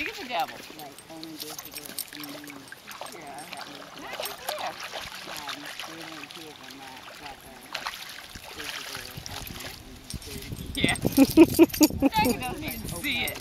You get the devil. Like, only this is. Yeah. Yeah, she's there. Um, they didn't them that, that, uh, Yeah. Jackie doesn't even see it.